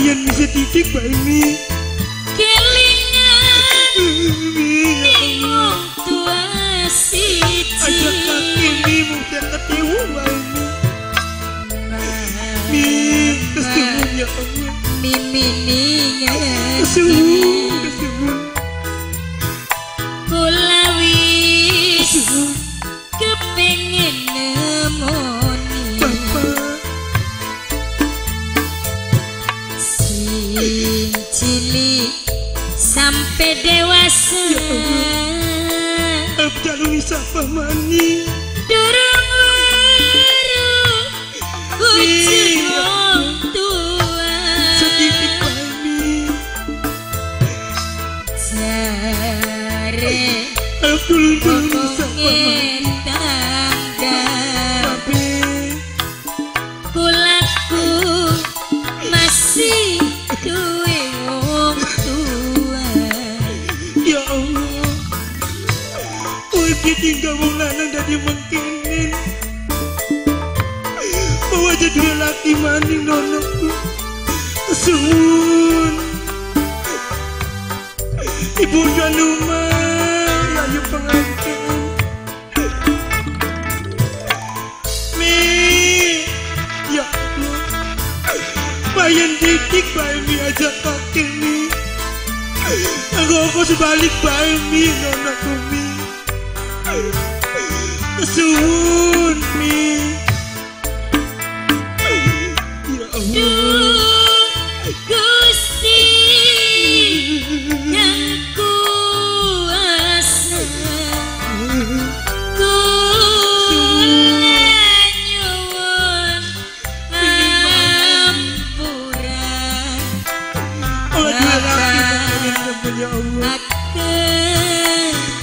Bayan bisa titik bayi Mi kelingan tua siji Ajak kaki Mi Mudah ketemu bayi Mi Mi Kesumun ya. Allah mimininya Kesumun Abdal Wisapa Mani. Wong tua jare Abdul Wisapa Mani tinggal wong lanang dari mengkinin. Bawa jadi laki maning nonokku Kesumun Ibu dan rumah Ayo pengantin. Mi Ya Allah. Bayan titik bayi mi ajak pakai mi. Aku aku sebalik bayi mi nonokku Kesumun mi Ya Allah Gusti yang kuasa kula nyuwun ampuran dua laki pakai temen Allah akan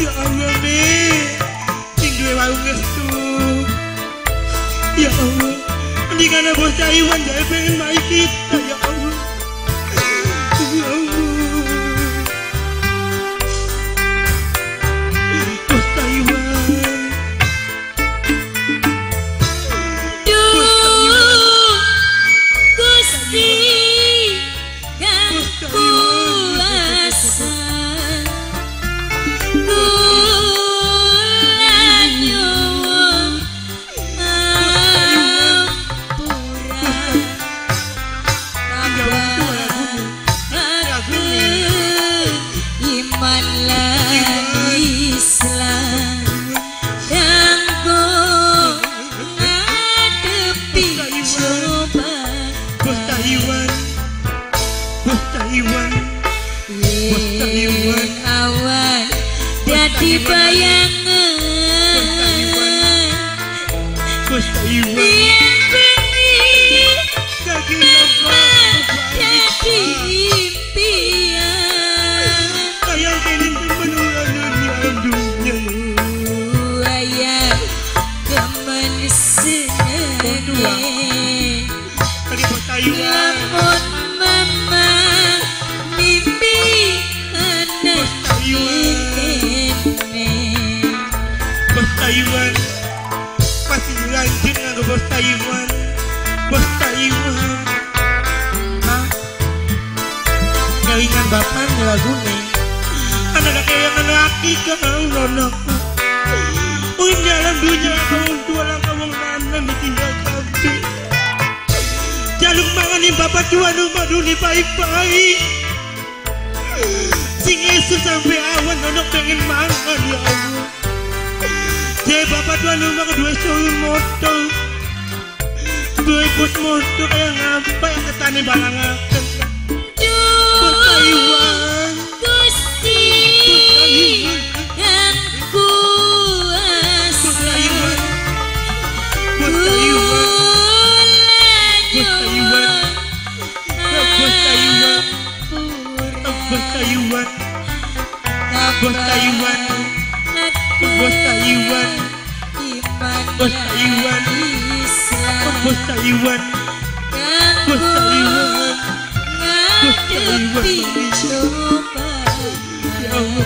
Ya Allah ni Cing duwe wau ngestu Ya Allah Ini karena bos cari wanjai pengen mai kita Ya Allah Lamun mama mimpi anak kene Bos Taiwan. Pasti lanjut nganggo Bos Taiwan. Bos Taiwan. Hah? Bapak lagu nih. Laki dunia ni bapak tua rumah dulu baik-baik. Sing Yesus sampai awan nonok pengen mangan ya Allah. Jadi bapak tua rumah kedua suruh motor. Dua bos motor yang ngapa yang ketani balang akan. Bos Taiwan. Bos Taiwan. Bos Taiwan. Bos Taiwan. Bos Taiwan. Ya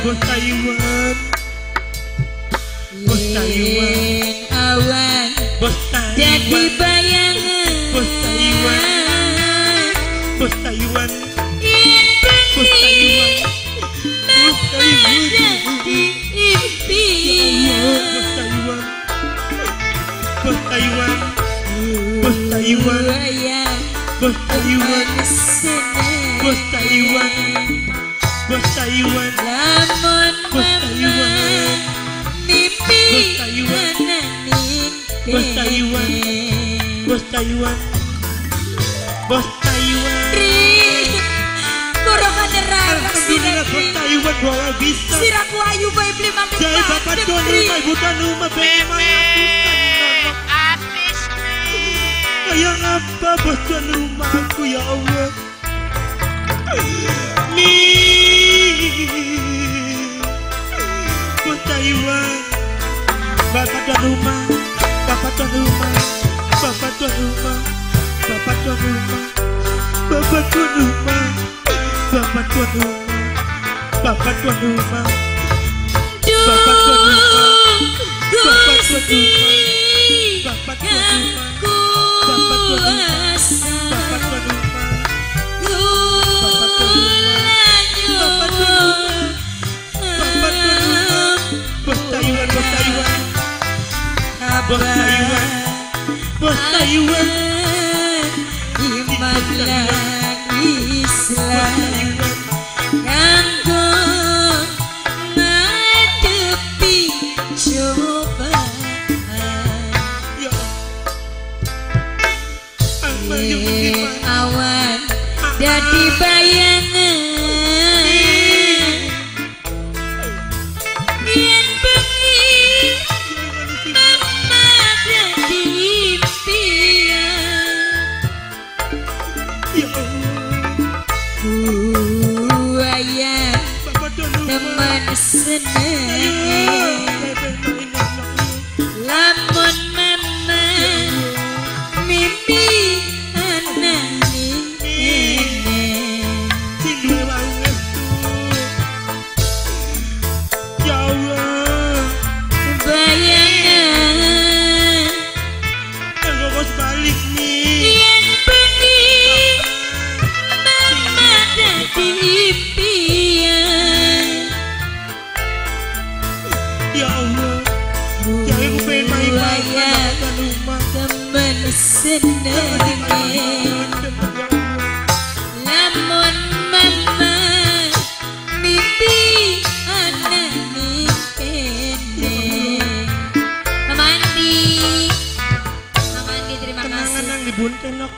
bos Taiwan. Bos Taiwan. awan Bos jadi Taiwan. bayangan Bos Taiwan. Bos Taiwan. Taiwan Bos Taiwan Lamun Taiwan Mimpi Ananin Bos Taiwan Bos Taiwan Bos Taiwan Kurang menyerang Dunia Bos Taiwan bola bisa Siraku ayu bayi beli makin Jai bapak doni bayi buta numa bayi Kayak apa bos tuan rumahku ya Allah. Bapak tuan rumah Bapak tuan rumah Bapak tuan rumah Bapak tuan rumah Bapak tuan rumah Bapak tuan rumah Bapak tuan rumah Bapak tuan rumah Bapak tuan rumah Bapak tuan rumah Bapak tuan rumah Islam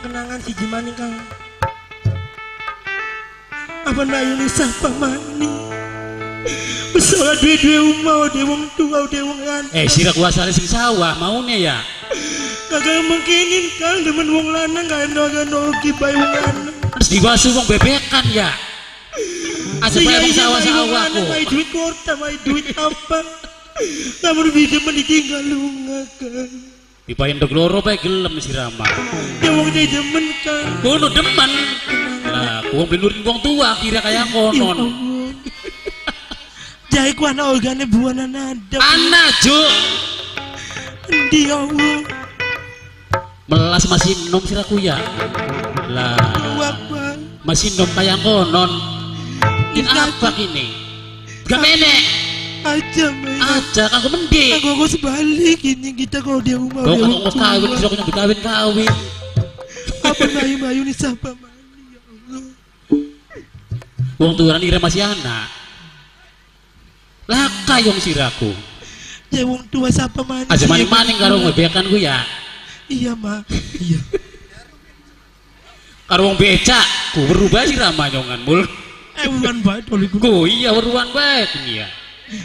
kenangan si Jimani kang. Apa nayu sapa mani? Besola dua-dua umau dia wong tua dia wong lan. Eh, sira kuasa sing sawah maunya ya. Kagak mungkinin kang demen wong lanang kagak kagak nogi bae wong lanang. Terus diwasu wong bebekan ya. Iya, wong iya, sawah-sawah bae aku. bae duit korta, bae duit apa? Namun bisa meninggal lunga kan. Dipayen dok loro bae gelem sirama. Ya wong demen kan. Kono demen. Lah, wong benurin wong tua kira kayak Ya konon. Allah. Jai ku anak organe buana nada. Anak jo. Di ya Allah. Melas masih nom siraku ya. Lah, masih nom kayak konon. Ini apa ini? Gak menek. Aja men. Aja aku mending. Aku aku sebalik ini kita kalau dia rumah. Kau kan mau kawin, sira kau kawin kawin. Apa mayu mayu ni siapa mani ya Allah. Wong tua kira masih anak. Lah kayong siraku. Ya wong tua siapa mani. Aja sih, maning-maning ya, karo bebekan ku ya. Iya ma. Iya. Karo wong becak, ku berubah sih rama nyongan mul. Eh bukan baik toli ku. Ku iya beruan baik ini ya. Ampun.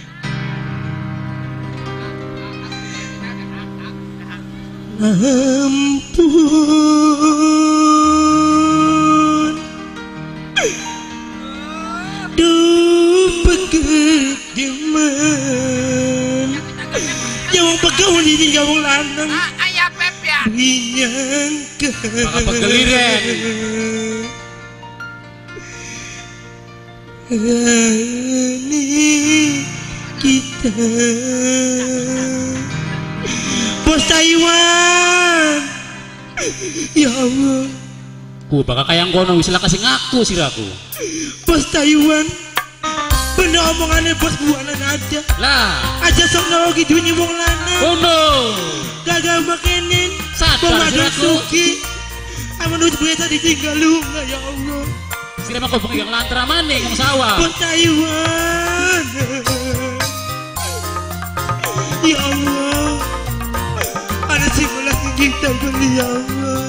Duh pegedeman. Ya wong pegawan ini wong lanang. Ah, ayah Pep ya. Baka pegeliren. Ini kita. Bos Taiwan. Ya Allah. Ku bakal kayang kono wis kasih ngaku siraku. Bos Taiwan. Bener omongannya bos buanan aja Lah, Aja sok nologi dunia wong lanang. Kono. Gagal makenin Sadar, siraku. Suki. Aman udah biasa ditinggal lu ya Allah Sira mah bengi yang lantra maning yang sawah. Taiwan Ya Allah. Ada yang kita beli ya Allah?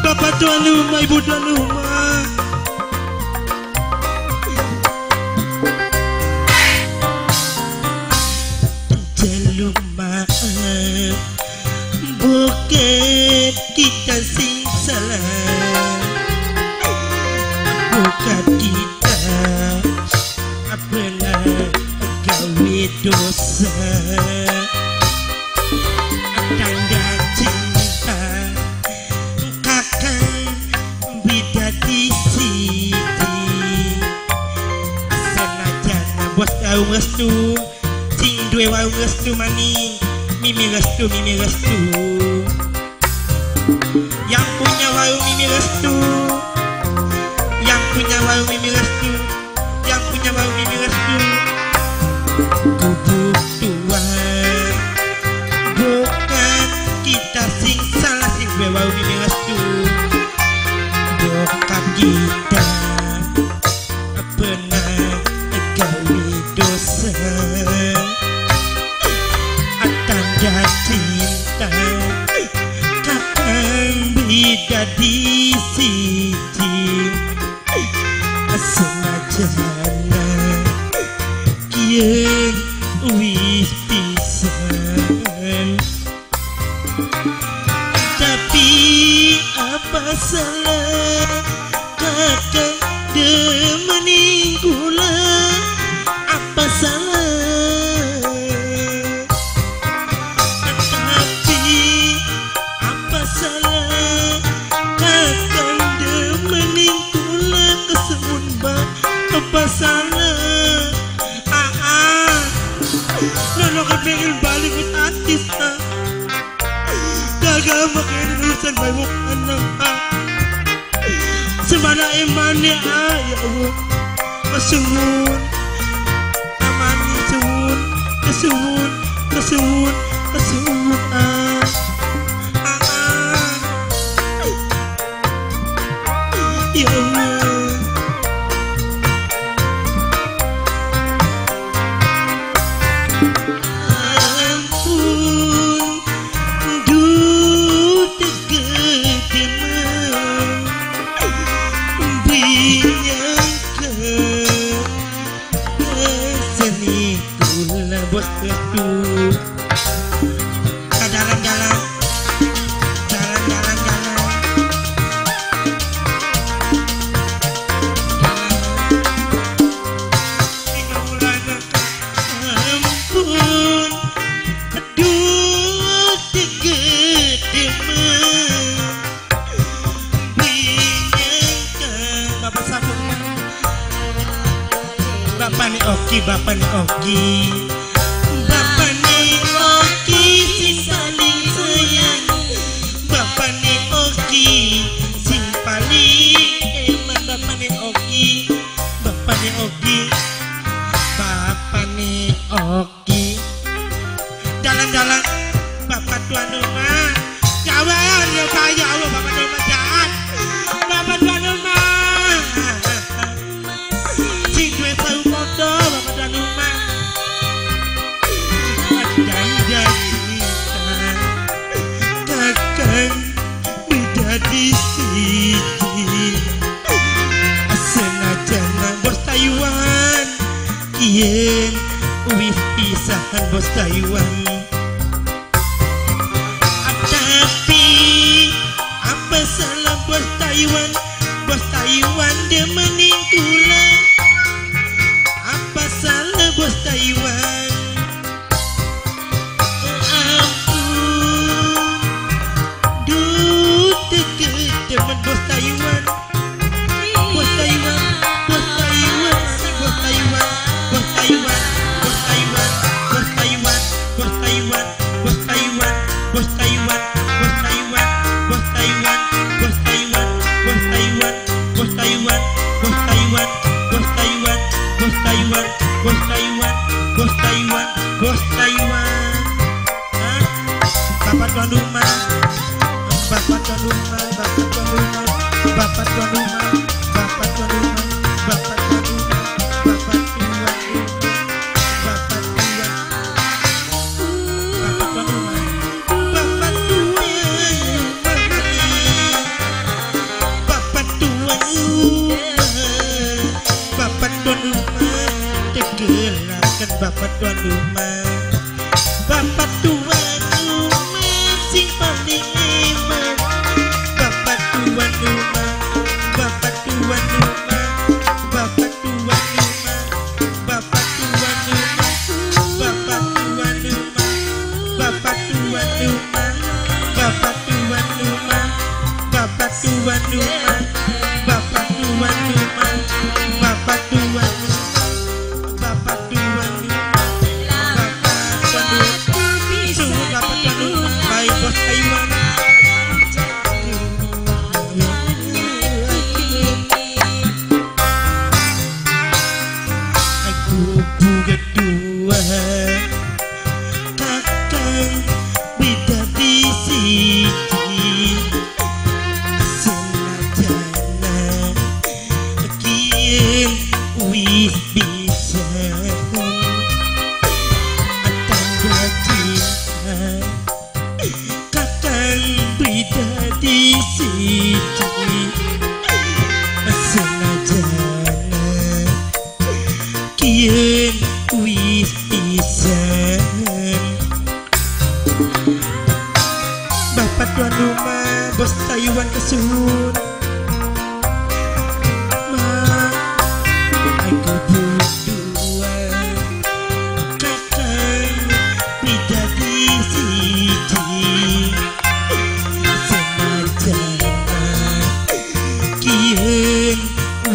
Bapak tuan rumah, ibu tuan rumah Jalur maaf Bukan kita sing salah. Bukan kita Pernah gawe dosa. Tanda cinta Kakang beda di sini Senajan bos tahu restu Sing duwe wau restu maning Mimi restu, mimi restu ini ah ya Allah. Kesuwun amani suwun kesuwun kesuwun kesuwun biyen wis pisah bos Taiwan. Tapi apa salah bos Taiwan? Bos Taiwan dia meninggulah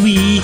Wii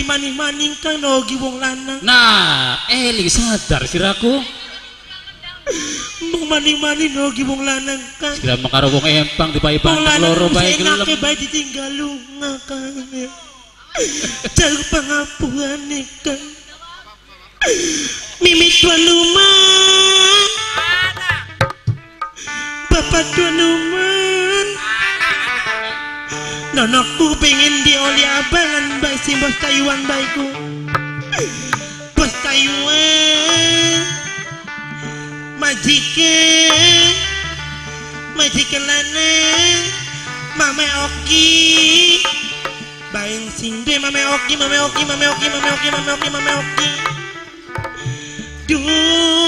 kita bimaning-maning kang nogi wong lanang. Nah, Eli sadar siraku. Mung maning-maning nogi wong lanang kang. Kira makaro wong empang di Wong pandang loro bae enake gelem. bae ditinggal lunga kang Jago pengapuan kang. Mimi tuan rumah Bapak tuan rumah Nonokku pengen dioli abangan baik si bos Taiwan baikku Bos Taiwan Majikan Majikan lanang Mame Oki. Bayang singde Mame Oki Mame Oki Mame Oki Mame Oki Mame Oki Mame Oki. Duh